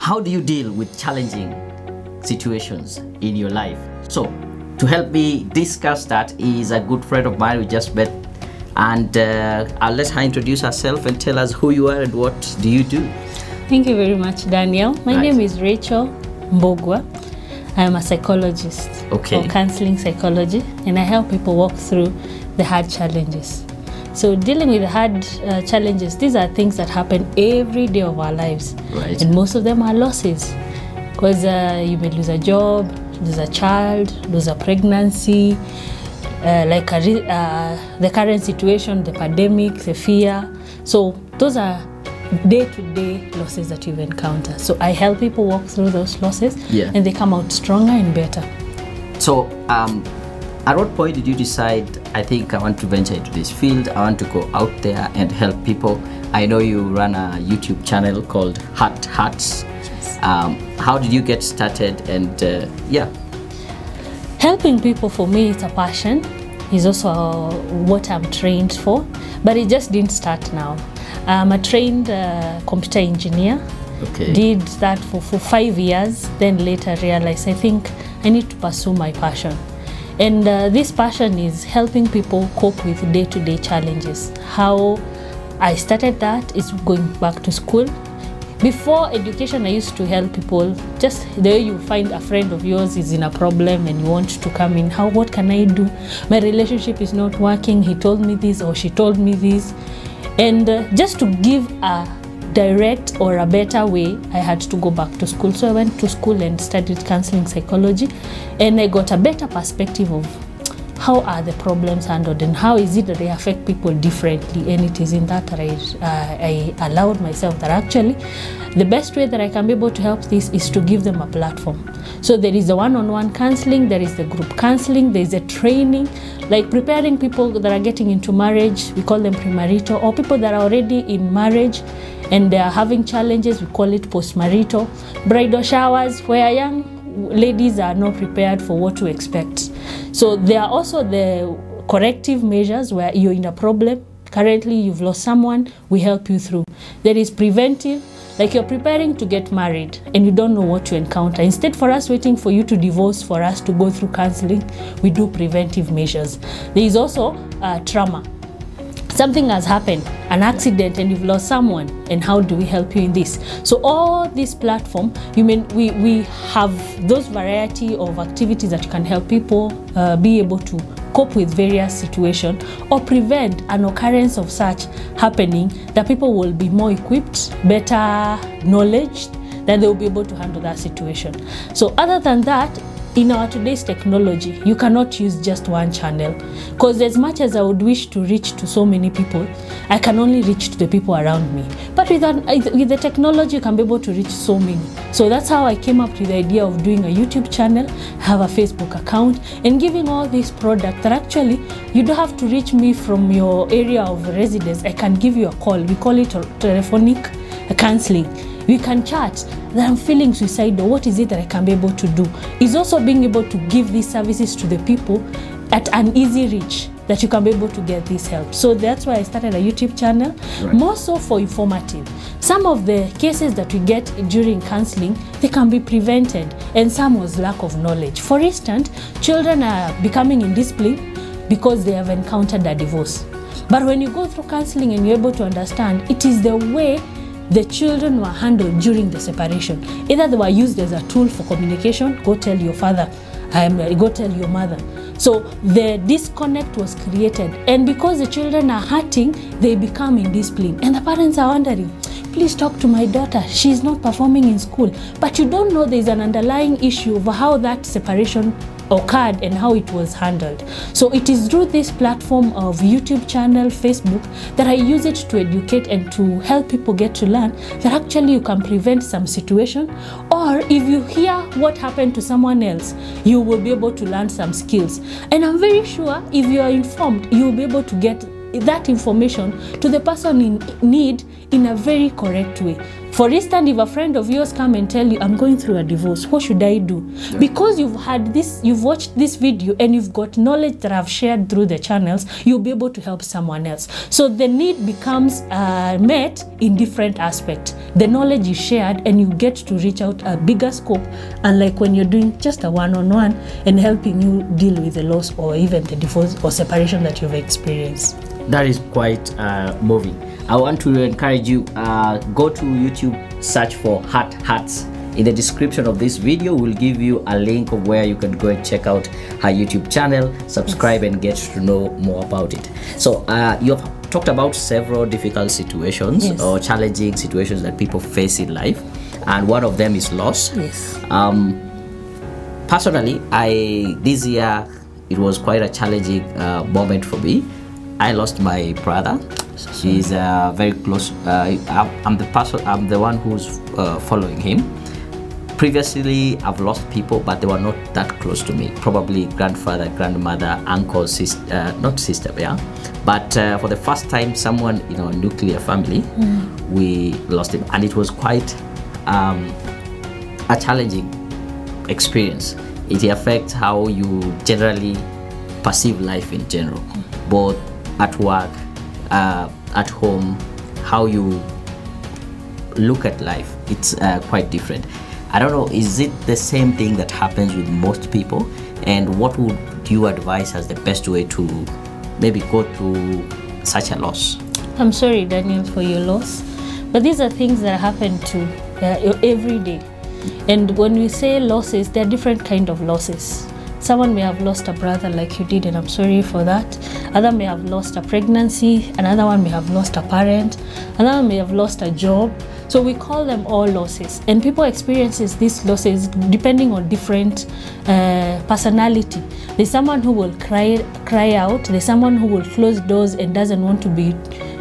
how do you deal with challenging situations in your life? So, to help me discuss that is a good friend of mine we just met, and uh, I'll let her introduce herself and tell us who you are and what do you do. Thank you very much, Daniel. My Right. name is Rechael Mbugwa. I am a psychologist Okay. or counseling psychology, and I help people walk through the hard challenges. So, dealing with hard uh, challenges, these are things that happen every day of our lives, Right. and most of them are losses. Because uh, you may lose a job, lose a child, lose a pregnancy, uh, like a re- uh, the current situation, the pandemic, the fear. So those are day-to-day losses that you've encountered. So I help people walk through those losses, Yeah. and they come out stronger and better. So, um, at what point did you decide, I think I want to venture into this field, I want to go out there and help people? I know you run a YouTube channel called Heart Hearts. Um, how did you get started? And uh, yeah, Helping people for me is a passion. Is also what I'm trained for, but it just didn't start now. I'm a trained uh, computer engineer. Okay. Did that for, for five years, then later realized I think I need to pursue my passion. And uh, this passion is helping people cope with day to day challenges. How I started that is going back to school. Before education, I used to help people just the way you find a friend of yours is in a problem and you want to come in. How, what can I do? My relationship is not working. He told me this or she told me this. And uh, just to give a direct or a better way, I had to go back to school. So I went to school and studied counseling psychology, and I got a better perspective of how are the problems handled and how is it that they affect people differently. And it is in that I, uh, I allowed myself that actually the best way that I can be able to help this is to give them a platform. So there is the one-on-one counseling, there is the group counseling, there is a training, like preparing people that are getting into marriage, we call them premarital, or people that are already in marriage and they are having challenges, we call it postmarital. Bridal showers, where young ladies are not prepared for what to expect. So there are also the corrective measures where you're in a problem. Currently, you've lost someone, we help you through. There is preventive, like you're preparing to get married and you don't know what to encounter. Instead, for us waiting for you to divorce, for us to go through counseling, we do preventive measures. There is also uh, trauma something has happened an accident and you've lost someone and how do we help you in this? So all this platform you mean we we have those variety of activities that can help people uh, be able to cope with various situations or prevent an occurrence of such happening that people will be more equipped better knowledge that they will be able to handle that situation. So other than that in our today's technology, you cannot use just one channel because as much as I would wish to reach to so many people, I can only reach to the people around me. But with, an, with the technology, you can be able to reach so many. So that's how I came up with the idea of doing a YouTube channel, have a Facebook account, and giving all these products that actually you don't have to reach me from your area of residence. I can give you a call. We call it telephonic counseling we can chat that I'm feeling suicidal. What is it that I can be able to do? Is also being able to give these services to the people at an easy reach that you can be able to get this help. So that's why I started a YouTube channel, Right. more so for informative. Some of the cases that we get during counseling, they can be prevented, and some was lack of knowledge. For instance, children are becoming indisciplined because they have encountered a divorce. But when you go through counseling and you're able to understand, it is the way the children were handled during the separation. Either they were used as a tool for communication, go tell your father, um, go tell your mother. So the disconnect was created, and because the children are hurting, they become indisciplined, and the parents are wondering, please talk to my daughter. She's not performing in school, but you don't know there's an underlying issue of how that separation occurred and how it was handled. So it is through this platform of YouTube channel, Facebook, that I use it to educate and to help people get to learn that actually you can prevent some situation or if you hear what happened to someone else, you will be able to learn some skills. And I'm very sure if you are informed, you will be able to get that information to the person in need in a very correct way. For instance, if a friend of yours come and tell you, "I'm going through a divorce. What should I do?" Because you've had this, you've watched this video, and you've got knowledge that I've shared through the channels, you'll be able to help someone else. So the need becomes uh, met in different aspects. The knowledge is shared, and you get to reach out a bigger scope. Unlike when you're doing just a one-on-one and helping you deal with the loss or even the divorce or separation that you've experienced. That is quite uh, moving. I want to encourage you uh, go to YouTube, search for Hurt Hearts. In the description of this video, we'll give you a link of where you can go and check out her YouTube channel, subscribe, and get to know more about it. So, uh, you have talked about several difficult situations Yes. or challenging situations that people face in life, and one of them is loss. Yes. Um, personally, I this year it was quite a challenging uh, moment for me. I lost my brother. He's uh, very close. Uh, I'm- the person. I'm the one who's uh, following him. Previously, I've lost people, but they were not that close to me. Probably grandfather, grandmother, uncle, sister, uh, not sister, yeah. But uh, for the first time, someone in our nuclear family, we lost him, and it was quite um, a challenging experience. It affects how you generally perceive life in general, both at work, uh, at home, how you look at life. It's uh, quite different. I don't know, is it the same thing that happens with most people? And what would you advise as the best way to maybe go through such a loss? I'm sorry, Daniel, for your loss, but these are things that happen to uh, every day. And when we say losses, there are different kind of losses. Someone may have lost a brother like you did, and I'm sorry for that. Other may have lost a pregnancy. Another one may have lost a parent. Another may have lost a job. So we call them all losses, and people experiences these losses depending on different uh, personality. There's someone who will cry cry out. There's someone who will close doors and doesn't want to be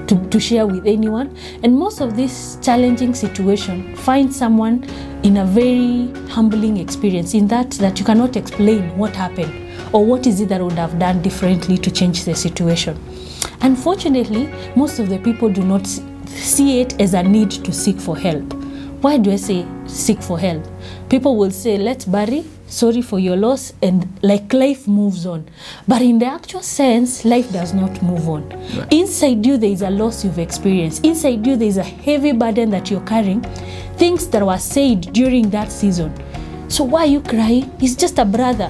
to, to share with anyone. And most of this challenging situation find someone in a very humbling experience in that that you cannot explain what happened or what is it that would have done differently to change the situation. Unfortunately, most of the people do not see it as a need to seek for help. Why do I say seek for help? People will say, let's bury, sorry for your loss, and like life moves on. But in the actual sense, life does not move on. right. Inside you, there is a loss you've experienced. Inside you, there is a heavy burden that you're carrying, things that were said during that season. So why are you crying? He's just a brother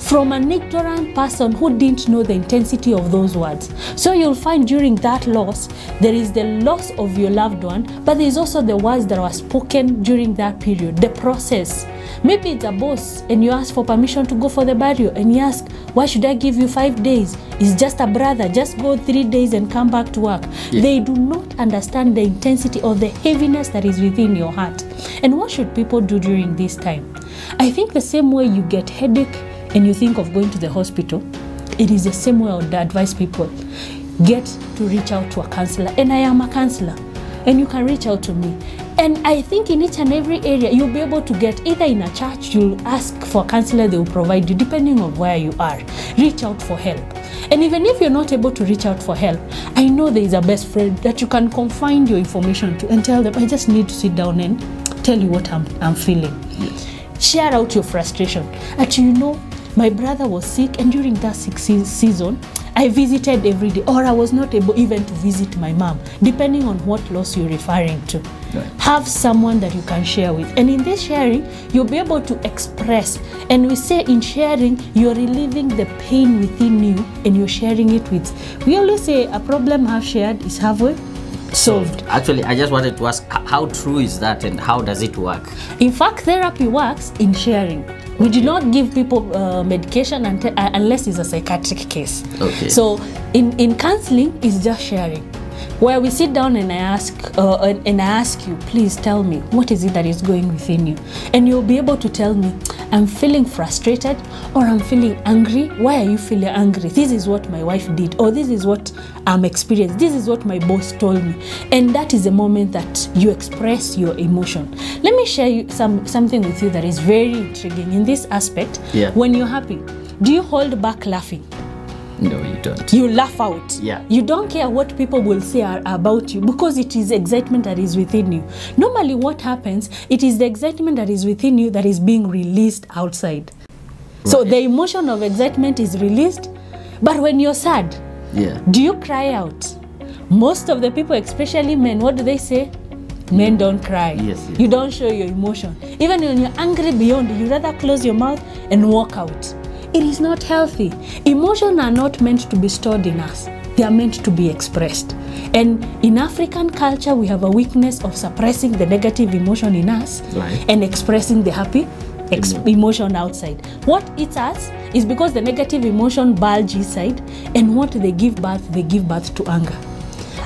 from an ignorant person who didn't know the intensity of those words. So you'll find during that loss, there is the loss of your loved one, but there's also the words that were spoken during that period, the process. Maybe it's a boss and you ask for permission to go for the burial and you ask, Why should I give you five days? It's just a brother, just go three days and come back to work. Yeah. They do not understand the intensity or the heaviness that is within your heart. And what should people do during this time? I think the same way you get headache and you think of going to the hospital, it is the same way I would advise people get to reach out to a counselor. And I am a counselor, and you can reach out to me. And I think in each and every area, you'll be able to get either in a church, you'll ask for a counselor, they will provide you, depending on where you are. Reach out for help. And even if you're not able to reach out for help, I know there is a best friend that you can confine your information to and tell them, I just need to sit down and tell you what I'm, I'm feeling share out your frustration. Actually, you know, my brother was sick, and during that sick season, I visited every day, or I was not able even to visit my mom, depending on what loss you're referring to. Right. Have someone that you can share with, and in this sharing, you'll be able to express. And we say in sharing, you're relieving the pain within you, and you're sharing it with. We always say a problem half shared is halfway solved. Actually, I just wanted to ask how true is that and how does it work? In fact, therapy works in sharing. We do not give people uh, medication until, uh, unless it's a psychiatric case. Okay. So, in, in counseling, it's just sharing, where we sit down and I ask uh, and, and I ask you, please tell me what is it that is going within you, and you'll be able to tell me, I'm feeling frustrated or I'm feeling angry. Why are you feeling angry? This is what my wife did, or this is what I'm experiencing. This is what my boss told me, and that is the moment that you express your emotion. Let me share you some something with you that is very intriguing in this aspect. Yeah. When you're happy, do you hold back laughing? No, you don't. you laugh out. Yeah. You don't care what people will say a- about you because it is excitement that is within you. Normally, what happens, it is the excitement that is within you that is being released outside. So the emotion of excitement is released, but when you're sad, Yeah. do you cry out? Most of the people, especially men, what do they say? Men don't cry. Yes, yes. You don't show your emotion. Even when you're angry beyond, you rather close your mouth and walk out. It is not healthy. Emotions are not meant to be stored in us. They are meant to be expressed. And in African culture, we have a weakness of suppressing the negative emotion in us Right. and expressing the happy ex- emotion outside. What eats us is because the negative emotion bulge inside, and what they give birth, they give birth to anger.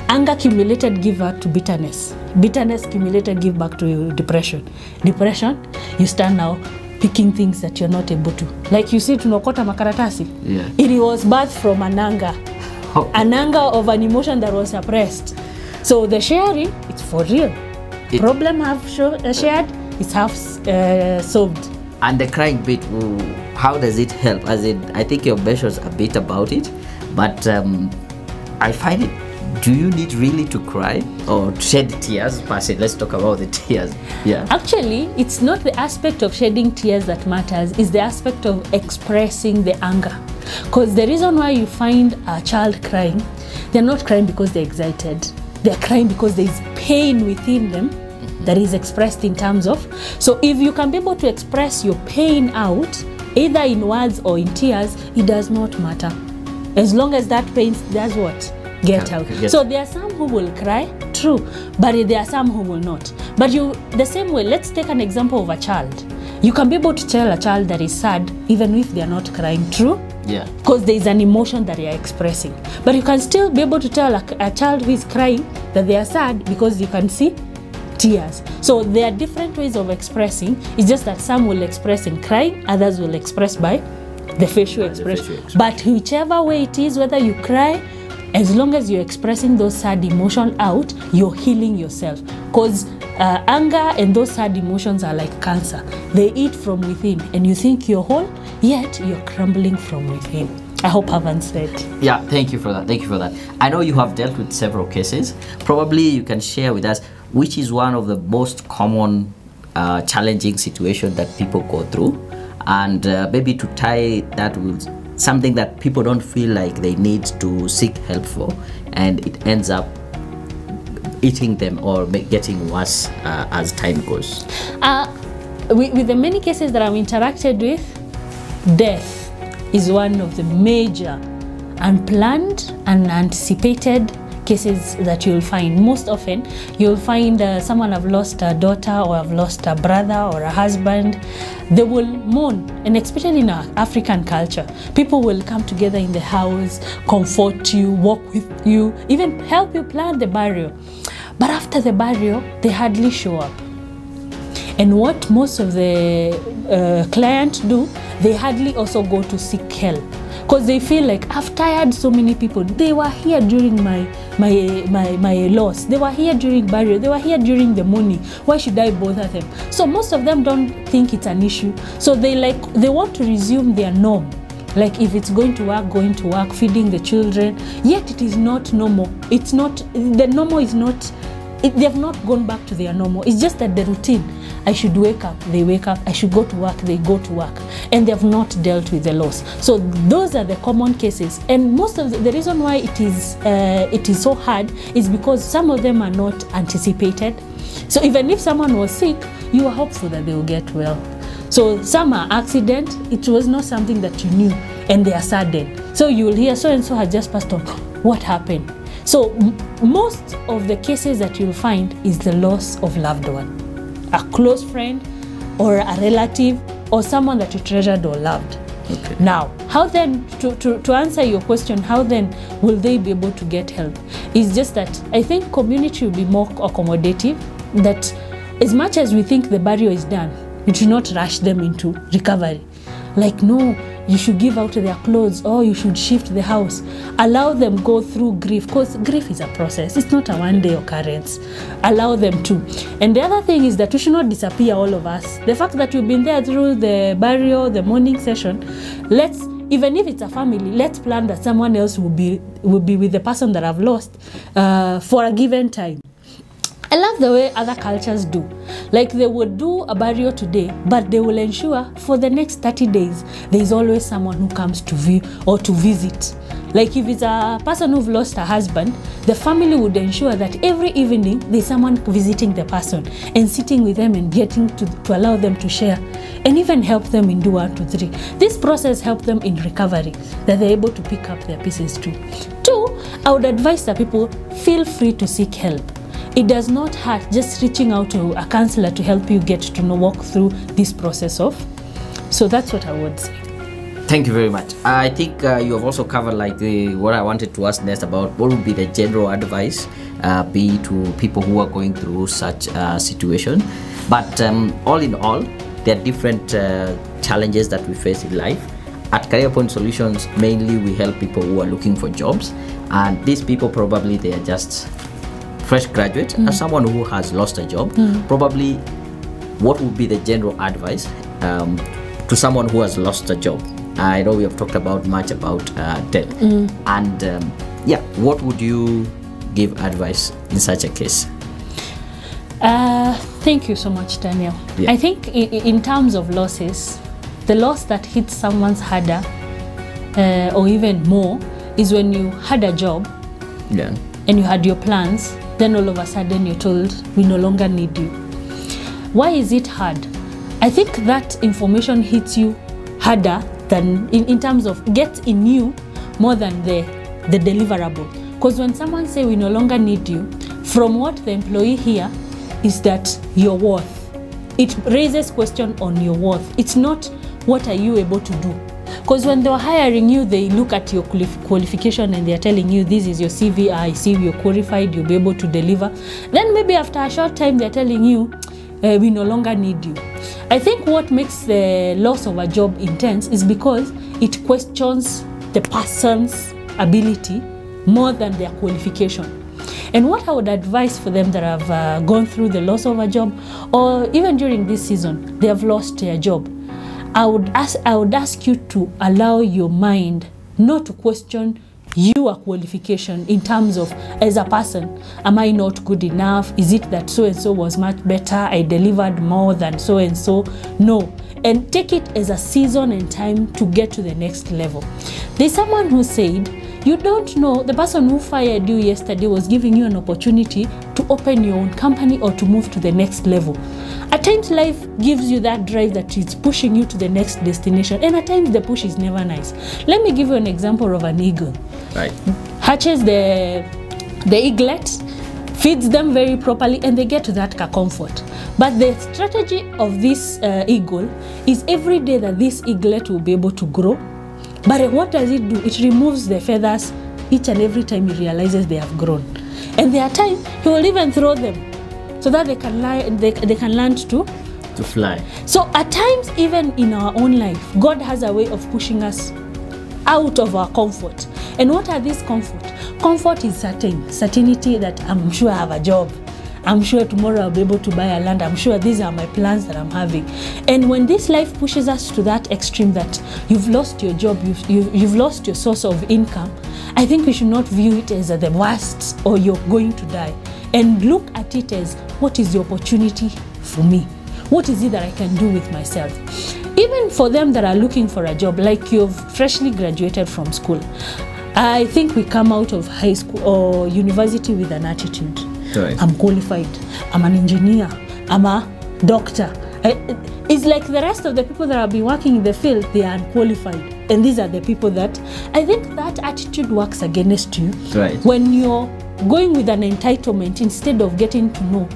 Anger accumulated give birth to bitterness. Bitterness accumulated give back to depression. Depression, you start now picking things that you're not able to. Like you see tunokota makaratasi. Yeah. It was birth from ananga anger. Okay. An anger of an emotion that was suppressed. So the sharing, it's for real. It- Problem have sho- uh, shared, it's half uh, solved. And the crying bit, how does it help? As in, I think your measures a bit about it, but um, I find it. Do you need really to cry or shed tears? Per se, let's talk about the tears. Yeah. Actually, it's not the aspect of shedding tears that matters, it's the aspect of expressing the anger. Because the reason why you find a child crying, they're not crying because they're excited, they're crying because there is pain within them that is expressed in terms of. So, if you can be able to express your pain out, either in words or in tears, it does not matter. As long as that pain does what? Get out. get- So there are some who will cry, true, but there are some who will not. But you, the same way, let's take an example of a child. You can be able to tell a child that is sad even if they are not crying, true, Yeah. because there is an emotion that they are expressing. But you can still be able to tell a, a child who is crying that they are sad because you can see tears. So there are different ways of expressing. It's just that some will express in crying, others will express by the facial by expression. facial expression. But whichever way it is, whether you cry, as long as you're expressing those sad emotions out, you're healing yourself. Because uh, anger and those sad emotions are like cancer. They eat from within, and you think you're whole, yet you're crumbling from within. I hope I've answered. Yeah, thank you for that. Thank you for that. I know you have dealt with several cases. Probably you can share with us which is one of the most common uh, challenging situation that people go through, and uh, maybe to tie that with something that people don't feel like they need to seek help for, and it ends up eating them or getting worse uh, as time goes. Uh, with, with the many cases that I've interacted with, death is one of the major unplanned and anticipated cases that you'll find. Most often, you'll find uh, someone have lost a daughter or have lost a brother or a husband. They will mourn, and especially in our African culture, people will come together in the house, comfort you, walk with you, even help you plan the burial. But after the burial, they hardly show up. And what most of the uh, clients do, they hardly also go to seek help because they feel like I've tired so many people. They were here during my my my my loss. They were here during burial. They were here during the mourning. Why should I bother them? So most of them don't think it's an issue. So they like they want to resume their norm. Like if it's going to work, going to work, feeding the children. Yet it is not normal. It's not the normal is not it, they have not gone back to their normal. It's just that the routine. I should wake up, they wake up. I should go to work, they go to work. And they have not dealt with the loss. So those are the common cases. And most of the, the reason why it is uh, it is so hard is because some of them are not anticipated. So even if someone was sick, you are hopeful that they will get well. So some are accident. It was not something that you knew, and they are sudden. So you will hear so and so has just passed on. What happened? So m- most of the cases that you'll find is the loss of loved one, a close friend, or a relative, or someone that you treasured or loved. Okay. Now, how then, to, to, to answer your question, how then will they be able to get help? It's just that I think community will be more accommodative, that as much as we think the barrier is done, we should not rush them into recovery. Like, no, you should give out their clothes or you should shift the house. Allow them go through grief because grief is a process. It's not a one day occurrence. Allow them to. And the other thing is that we should not disappear all of us. The fact that we've been there through the burial, the morning session, let's even if it's a family, let's plan that someone else will be will be with the person that I've lost uh, for a given time. I love the way other cultures do. Like they would do a burial today, but they will ensure for the next 30 days there is always someone who comes to view or to visit. Like if it's a person who've lost a husband, the family would ensure that every evening there's someone visiting the person and sitting with them and getting to, to allow them to share and even help them in do one, two, three. This process helps them in recovery, that they're able to pick up their pieces too. Two, I would advise that people feel free to seek help it does not hurt just reaching out to a counselor to help you get to know walk through this process of so that's what i would say Thank you very much. I think uh, you have also covered like the what I wanted to ask next about what would be the general advice, uh, be to people who are going through such a situation. But um, all in all, there are different uh, challenges that we face in life. At Career Point Solutions, mainly we help people who are looking for jobs, and these people probably they are just fresh graduate, as someone who has lost a job. Probably, what would be the general advice um, to someone who has lost a job? I know we have talked about much about uh, Dell, and um, yeah, what would you give advice in such a case? Uh, thank you so much, Daniel. Yeah. I think in, in terms of losses, the loss that hits someone's harder uh, or even more is when you had a job Yeah, and you had your plans, then all of a sudden you're told, we no longer need you. Why is it hard? I think that information hits you harder than in, in terms of gets in you more than the, the deliverable. Because when someone say we no longer need you, from what the employee here is that your worth. It raises question on your worth. It's not what are you able to do. Because when they're hiring you, they look at your qualification and they're telling you this is your CV. I see you're qualified, you'll be able to deliver. Then maybe after a short time, they're telling you, uh, we no longer need you. I think what makes the loss of a job intense is because it questions the person's ability more than their qualification. And what I would advise for them that have uh, gone through the loss of a job, or even during this season, they have lost their job, I would ask, I would ask you to allow your mind not to question your qualification in terms of as a person am i not good enough? Is it that so and so was much better? I delivered more than so and so no. And take it as a season and time to get to the next level. There's someone who said you don't know the person who fired you yesterday was giving you an opportunity to open your own company or to move to the next level. At times life gives you that drive that is pushing you to the next destination and at times the push is never nice. Let me give you an example of an eagle. Right. hatches the the eaglet feeds them very properly and they get to that comfort. But the strategy of this uh, eagle is every day that this eaglet will be able to grow but what does it do it removes the feathers each and every time he realizes they have grown and there are times he will even throw them so that they can lie they, they can learn to To fly. so at times, even in our own life, God has a way of pushing us out of our comfort. And what are these comfort? Comfort is certain, certainty that I'm sure I have a job. I'm sure tomorrow I'll be able to buy a land. I'm sure these are my plans that I'm having. And when this life pushes us to that extreme that you've lost your job, you've, you've, you've lost your source of income, I think we should not view it as the worst or you're going to die. And look at it as what is the opportunity for me? What is it that I can do with myself? Even for them that are looking for a job, like you've freshly graduated from school, I think we come out of high school or university with an attitude. Right. I'm qualified. I'm an engineer. I'm a doctor. I- It's like the rest of the people that have been working in the field, they are unqualified. And these are the people that I think that attitude works against you Right. when you're going with an entitlement instead of getting to know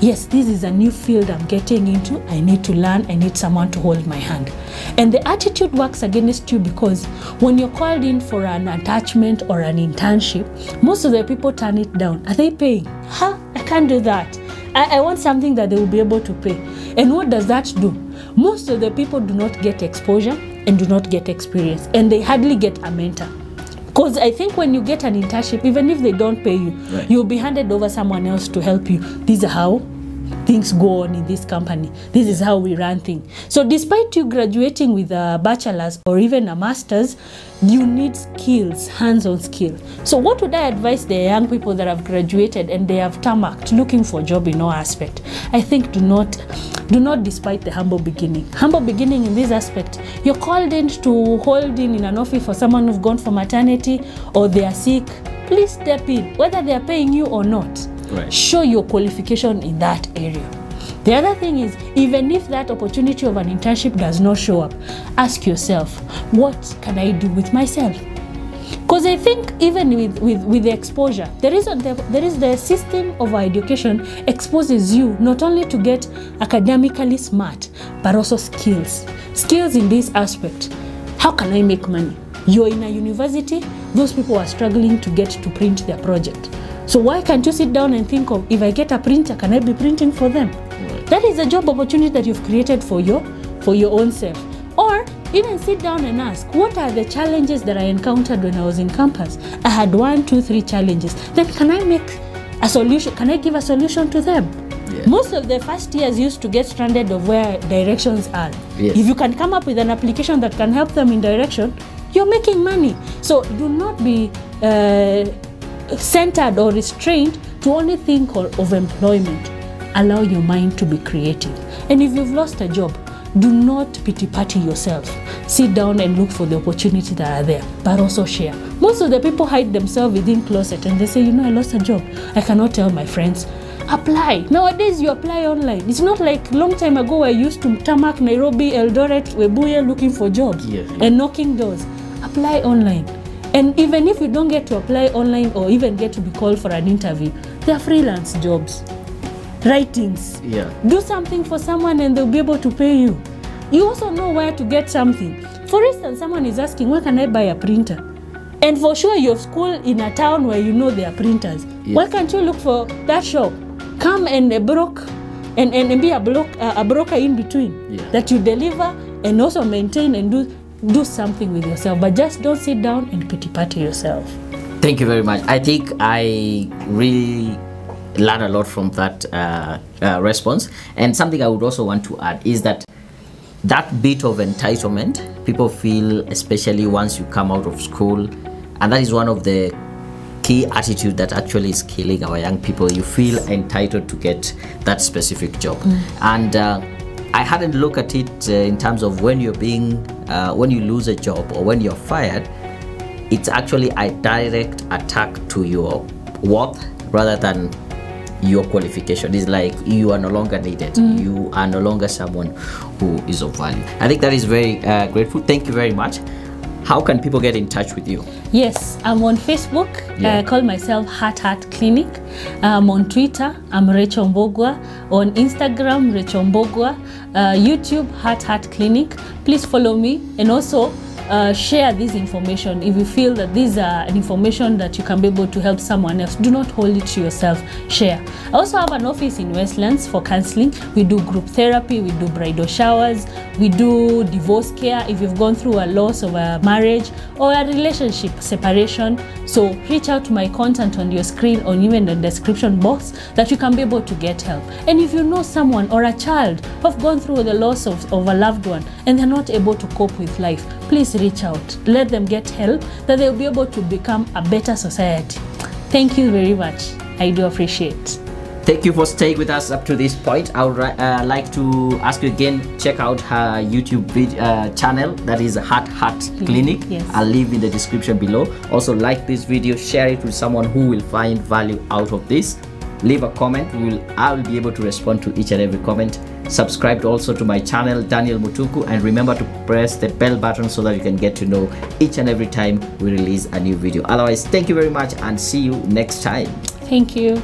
yes this is a new field i'm getting into. I need to learn. I need someone to hold my hand. And the attitude works against you because when you're called in for an attachment or an internship most of the people turn it down. Are they paying? Huh? I can't do that. I, I want something that they will be able to pay. And what does that do? Most of the people do not get exposure and do not get experience and they hardly get a mentor because I think when you get an internship, even if they don't pay you, Right. you'll be handed over someone else to help you. These are how, this things go on in this company. This is how we run things. So, despite you graduating with a bachelor's or even a master's, you need skills, hands on skill. So, what would I advise the young people that have graduated and they have tarmacked looking for a job in all aspect? I think do not do not despite the humble beginning. Humble beginning in this aspect, you're called in to hold in in an office for someone who've gone for maternity or they are sick. Please step in, whether they are paying you or not Right. show your qualification in that area. The other thing is, even if that opportunity of an internship does not show up, ask yourself, what can I do with myself? Because I think even with, with, with the exposure, there is, a, there is the system of our education exposes you not only to get academically smart, but also skills. Skills in this aspect. How can I make money? You're in a university, those people are struggling to get to print their project. So why can't you sit down and think of if I get a printer, can I be printing for them? That is a job opportunity that you've created for your for your own self. Or even sit down and ask, what are the challenges that I encountered when I was in campus? I had one, two, three challenges. Then can I make a solution? Can I give a solution to them? Most of the first years used to get stranded of where directions are. Yes. If you can come up with an application that can help them in direction, you're making money. So do not be uh, centered or restrained to only think or- of employment. Allow your mind to be creative. And if you've lost a job, do not pity party yourself. Sit down and look for the opportunities that are there, but also share. Most of the people hide themselves within closet and they say, you know, I lost a job. I cannot tell my friends. Apply. Nowadays, you apply online. It's not like long time ago I used to tarmac Nairobi, Eldoret, Webuye looking for jobs Yes. and knocking doors. Apply online. And even if you don't get to apply online or even get to be called for an interview, they're freelance jobs, writings. Yeah. Do something for someone and they'll be able to pay you. You also know where to get something. For instance, someone is asking, Where can I buy a printer? And for sure, you have school in a town where you know there are printers. Yes. Why can't you look for that shop? Come and uh, broke and, and, and be a, block, uh, a broker in between Yeah. that you deliver and also maintain and do do something with yourself. But just don't sit down and pity party yourself. Thank you very much. I think I really learned a lot from that uh, uh, response. And something I would also want to add is that that bit of entitlement people feel, especially once you come out of school, and that is one of the key attitude that actually is killing our young people. You feel entitled to get that specific job, and. Uh, I hadn't looked at it uh, in terms of when you're being, uh, when you lose a job or when you're fired, it's actually a direct attack to your worth rather than your qualification. It's like you are no longer needed. You are no longer someone who is of value. I think that is very uh, grateful. Thank you very much. How can people get in touch with you? Yes, I'm on Facebook. Yeah. I call myself Heart Heart Clinic. I'm on Twitter. I'm Rachel Mbogwa. On Instagram, Rachel Mbogwa. Uh, YouTube, Heart Heart Clinic. Please follow me and also uh, share this information if you feel that these are information that you can be able to help someone else. Do not hold it to yourself. Share. I also have an office in Westlands for counseling. We do group therapy. We do bridal showers. We do divorce care if you've gone through a loss of a marriage or a relationship separation. So reach out to my contact on your screen or even the description box that you can be able to get help. And if you know someone or a child who've gone through the loss of, of a loved one and they're not able to cope with life, please reach out. Let them get help that they'll be able to become a better society. Thank you very much. I do appreciate. Thank you for staying with us up to this point. I would uh, like to ask you again, check out her YouTube uh, channel that is Hurt Heart Clinic. yes. I'll leave in the description below. Also, like this video, share it with someone who will find value out of this. Leave a comment. We will I will be able to respond to each and every comment. Subscribe also to my channel, Daniel Mutuku, and remember to press the bell button so that you can get to know each and every time we release a new video. Otherwise, thank you very much and see you next time. Thank you.